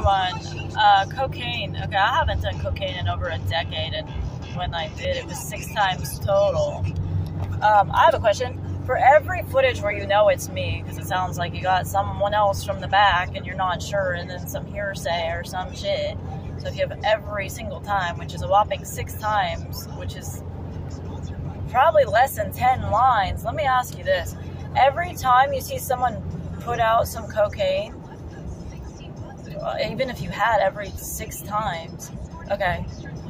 another one. Uh, cocaine. Okay, I haven't done cocaine in over a decade, and when I did, it was six times total. Um, I have a question. For every footage where you know it's me, because it sounds like you got someone else from the back and you're not sure, and then some hearsay or some shit. So if you have every single time, which is a whopping six times, which is probably less than 10 lines, let me ask you this. Every time you see someone put out some cocaine, Uh, even if you had every six times, okay,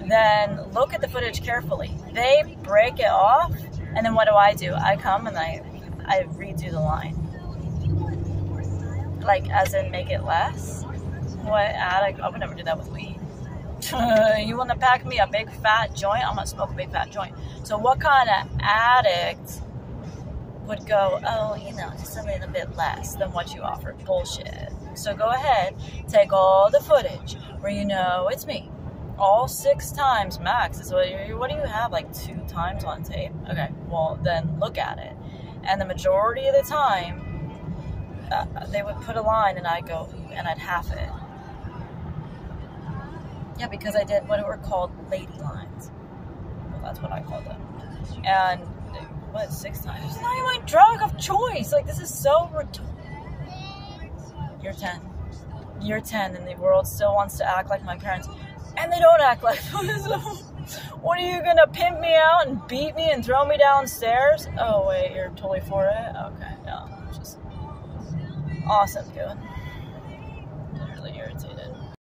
then look at the footage carefully. They break it off, and then what do I do? I come and I, I redo the line. Like, as in make it less? What ah, addict? I would never do that with weed. you want to pack me a big fat joint? I'm gonna smoke a big fat joint. So, what kind of addict would go, oh, you know, just a little bit less than what you offered? Bullshit. So, go ahead, take all the footage where you know it's me. All six times max is what what do you have like two times on tape? Okay, well then look at it, and the majority of the time uh, they would put a line and I'd go and I'd half it yeah, because I did what were called lady lines. Well, that's what I called them. And what six times? It's not even my drug of choice. Like this is so retarded you're 10, you're 10, and the world still wants to act like my parents. And they don't act like those. what are you gonna pimp me out and beat me and throw me downstairs? Oh, wait, you're totally for it? Okay, no, just awesome, good. I'm really irritated.